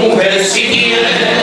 um vencimento.